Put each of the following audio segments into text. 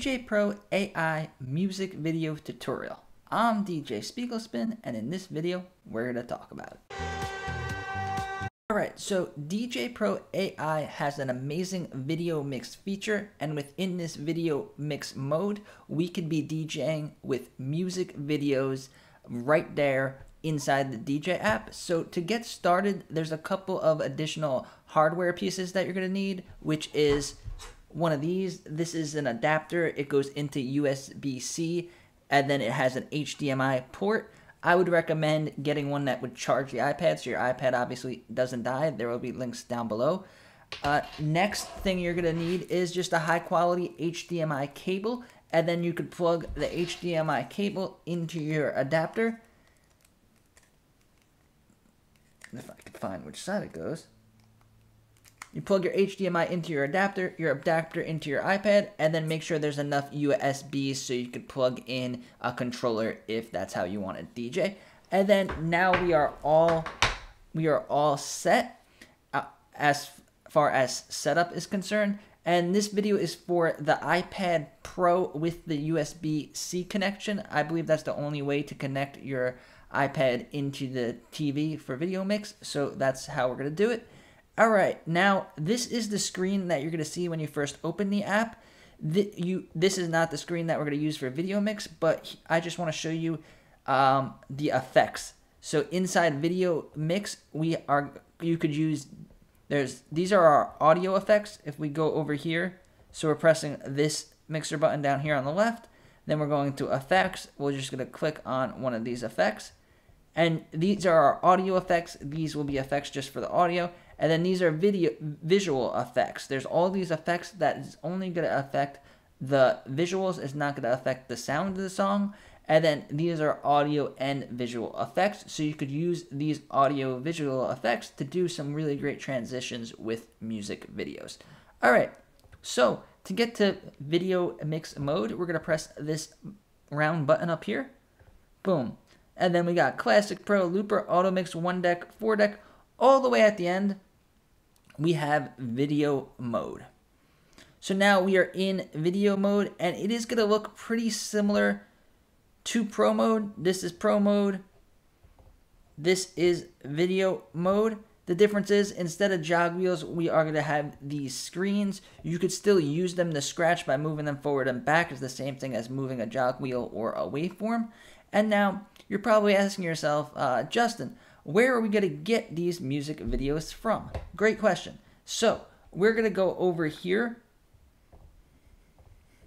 djay Pro AI music video tutorial. I'm DJ Spiegel Spin and in this video we're to talk about it. Alright, so djay Pro AI has an amazing video mix feature and within this video mix mode we could be DJing with music videos right there inside the DJ app. So to get started there's a couple of additional hardware pieces that you're going to need which is one of these. This is an adapter. It goes into USB-C and then it has an HDMI port. I would recommend getting one that would charge the iPad so your iPad obviously doesn't die. There will be links down below. Uh, next thing you're going to need is just a high quality HDMI cable and then you could plug the HDMI cable into your adapter. If I can find which side it goes. You plug your HDMI into your adapter, your adapter into your iPad, and then make sure there's enough USB so you could plug in a controller if that's how you want to DJ. And then now we are all we are all set uh, as far as setup is concerned. And this video is for the iPad Pro with the USB-C connection. I believe that's the only way to connect your iPad into the TV for video mix. So that's how we're going to do it. All right, now this is the screen that you're going to see when you first open the app. You, this is not the screen that we're going to use for video mix, but I just want to show you um, the effects. So inside video mix, we are you could use there's these are our audio effects. If we go over here, so we're pressing this mixer button down here on the left, then we're going to effects. We're just going to click on one of these effects. And these are our audio effects. These will be effects just for the audio. And then these are video visual effects. There's all these effects that is only going to affect the visuals. It's not going to affect the sound of the song. And then these are audio and visual effects. So you could use these audio visual effects to do some really great transitions with music videos. All right. So to get to video mix mode, we're going to press this round button up here. Boom. And then we got Classic Pro, Looper, Auto Mix, One Deck, Four Deck, all the way at the end we have video mode. So now we are in video mode and it is going to look pretty similar to pro mode. This is pro mode. This is video mode. The difference is instead of jog wheels, we are going to have these screens. You could still use them to scratch by moving them forward and back. It's the same thing as moving a jog wheel or a waveform. And now you're probably asking yourself, uh, Justin, where are we going to get these music videos from? Great question. So we're going to go over here.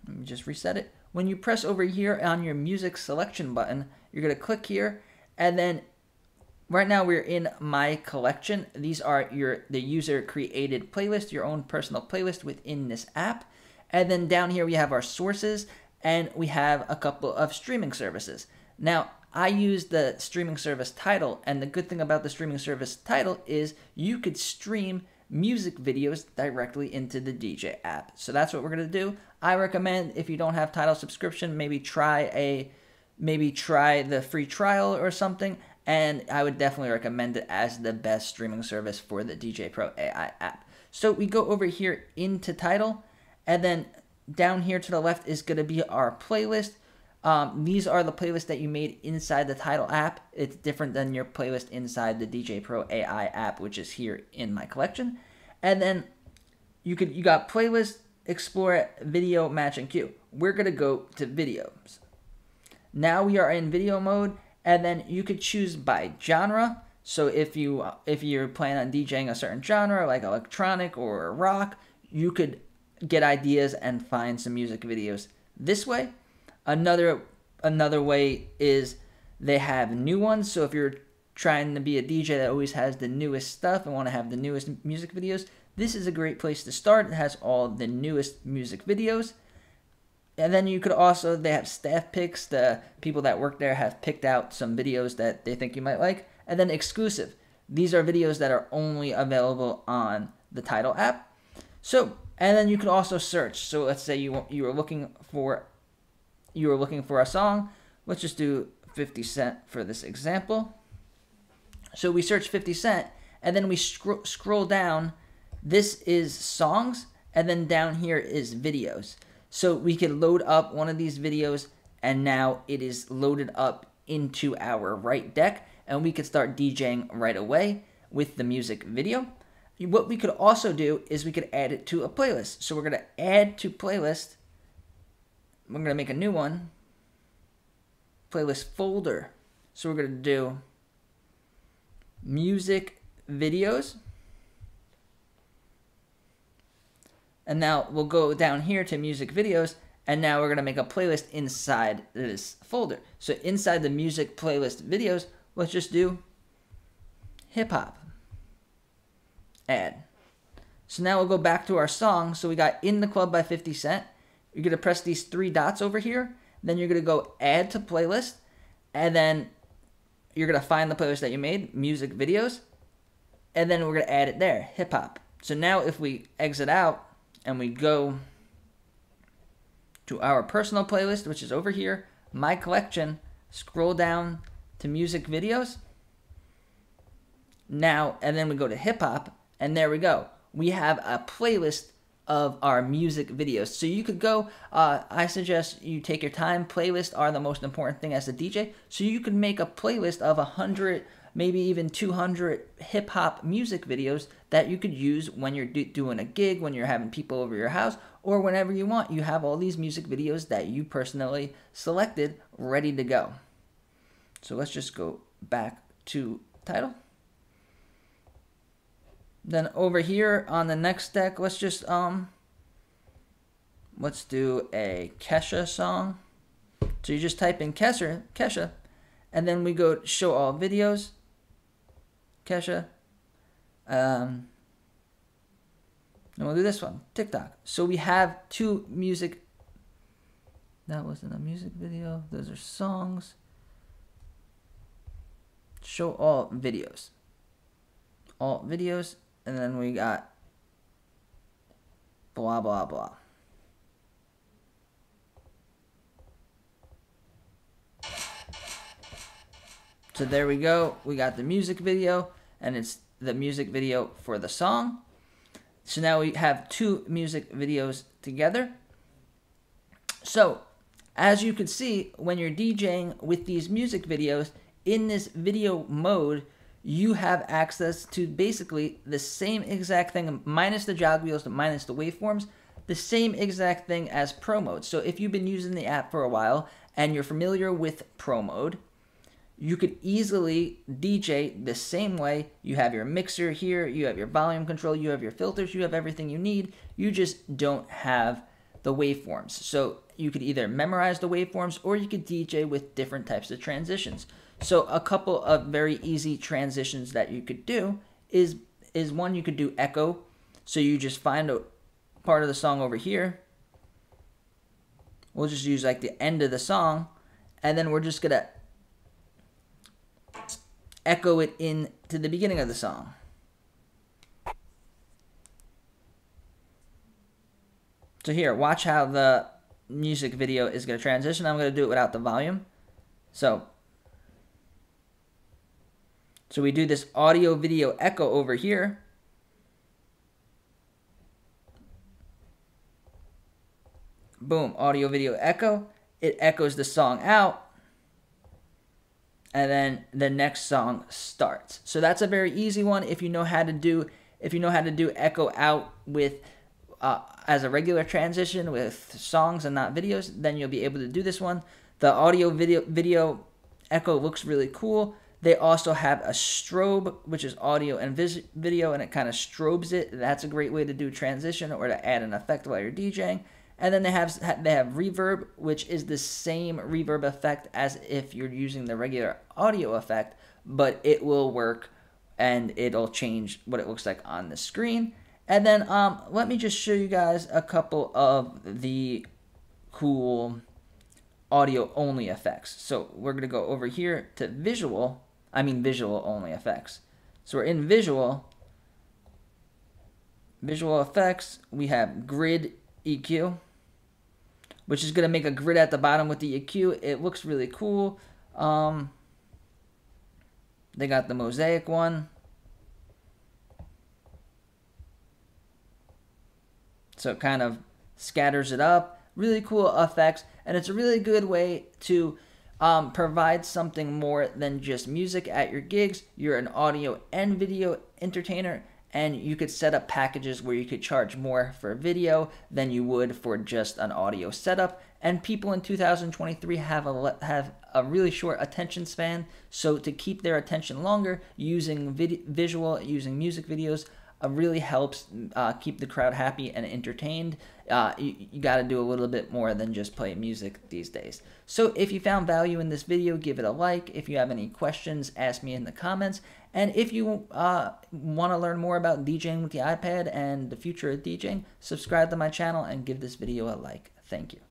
Let me just reset it. When you press over here on your music selection button, you're going to click here and then right now we're in my collection. These are your the user created playlist, your own personal playlist within this app. And then down here we have our sources and we have a couple of streaming services. Now, I use the streaming service Tidal, and the good thing about the streaming service Tidal is you could stream music videos directly into the DJ app. So that's what we're gonna do. I recommend if you don't have Tidal subscription, maybe try a maybe try the free trial or something. And I would definitely recommend it as the best streaming service for the djay Pro AI app. So we go over here into Tidal, and then down here to the left is going to be our playlist. Um, these are the playlists that you made inside the Tidal app. It's different than your playlist inside the djay Pro AI app, which is here in my collection. And then you could you got playlist, explore, video, match, and queue. We're gonna go to videos. Now we are in video mode, and then you could choose by genre. So if you if you're planning on DJing a certain genre like electronic or rock, you could get ideas and find some music videos this way Another another way is they have new ones. So if you're trying to be a DJ that always has the newest stuff and want to have the newest music videos, this is a great place to start. It has all the newest music videos. And then you could also, they have staff picks. The people that work there have picked out some videos that they think you might like. And then exclusive. These are videos that are only available on the Tidal app. So, and then you can also search. So let's say you you are looking for you are looking for a song, let's just do 50 Cent for this example. So we search 50 Cent, and then we scro scroll down. This is songs, and then down here is videos. So we can load up one of these videos and now it is loaded up into our right deck and we could start DJing right away with the music video. What we could also do is we could add it to a playlist. So we're going to add to playlist. We're going to make a new one. Playlist folder. So we're going to do music videos. And now we'll go down here to music videos and now we're going to make a playlist inside this folder. So inside the music playlist videos, let's just do hip hop. Add. So now we'll go back to our song. So we got In the Club by 50 Cent. You're going to press these three dots over here. Then you're going to go add to playlist. And then you're going to find the playlist that you made, music videos. And then we're going to add it there, hip hop. So now if we exit out and we go to our personal playlist, which is over here, my collection, scroll down to music videos. Now, and then we go to hip hop, and there we go. We have a playlist of our music videos. So you could go, uh, I suggest you take your time. Playlists are the most important thing as a DJ. So you could make a playlist of a hundred, maybe even 200 hip hop music videos that you could use when you're do- doing a gig, when you're having people over your house, or whenever you want. You have all these music videos that you personally selected ready to go. So let's just go back to Tidal. Then over here on the next deck, let's just um let's do a Kesha song. So you just type in Kesha, Kesha, and then we go show all videos. Kesha. Um and we'll do this one, TikTok. So we have two music. That wasn't a music video. Those are songs. Show all videos. All videos and then we got blah blah blah. So there we go. We got the music video, and it's the music video for the song. So now we have two music videos together. So, as you can see, when you're DJing with these music videos, in this video mode, you have access to basically the same exact thing, minus the jog wheels, minus the waveforms, the same exact thing as Pro Mode. So if you've been using the app for a while and you're familiar with Pro Mode, you could easily DJ the same way. You have your mixer here, you have your volume control, you have your filters, you have everything you need. You just don't have the waveforms. So you could either memorize the waveforms or you could DJ with different types of transitions. So a couple of very easy transitions that you could do is is one you could do echo. So you just find a part of the song over here. We'll just use like the end of the song and then we're just going to echo it in to the beginning of the song. So here, watch how the music video is going to transition. I'm going to do it without the volume. So so we do this audio video echo over here. Boom, audio video echo. It echoes the song out. And then the next song starts. So that's a very easy one if you know how to do if you know how to do echo out with uh, as a regular transition with songs and not videos, then you'll be able to do this one. The audio video video echo looks really cool. They also have a strobe, which is audio and vis- video, and it kind of strobes it. That's a great way to do transition or to add an effect while you're DJing. And then they have they have reverb, which is the same reverb effect as if you're using the regular audio effect, but it will work and it'll change what it looks like on the screen. And then um, let me just show you guys a couple of the cool audio only effects. So we're going to go over here to visual I mean visual only effects. So we're in visual. Visual effects, we have grid EQ, which is going to make a grid at the bottom with the EQ. It looks really cool. Um, they got the mosaic one. So it kind of scatters it up. really cool effects, and it's a really good way to um, provide something more than just music at your gigs. You're an audio and video entertainer, and you could set up packages where you could charge more for video than you would for just an audio setup. And people in 2023 have a have a really short attention span, so to keep their attention longer, using vid- visual, using music videos really helps uh, keep the crowd happy and entertained. Uh, you, you got to do a little bit more than just play music these days. So if you found value in this video, give it a like. If you have any questions, ask me in the comments. And if you uh, want to learn more about DJing with the iPad and the future of DJing, subscribe to my channel and give this video a like. Thank you.